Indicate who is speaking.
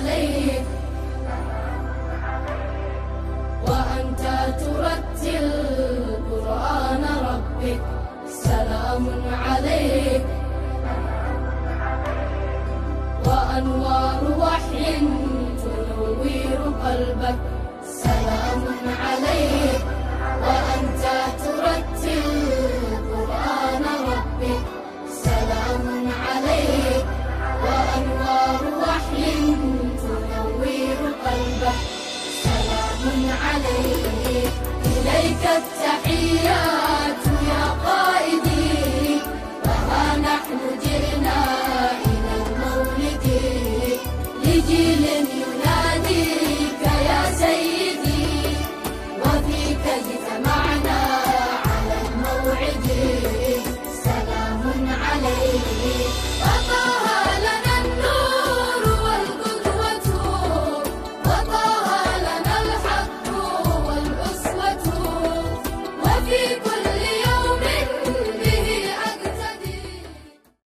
Speaker 1: عليك. وأنت ترتل قرآن ربك. سلام عليك. وأنوار وحي تنوير قلبك. سلام عليك. سلام عليك إليك التحيات يا قائدي. وها نحن جئنا إلى المولد لجيل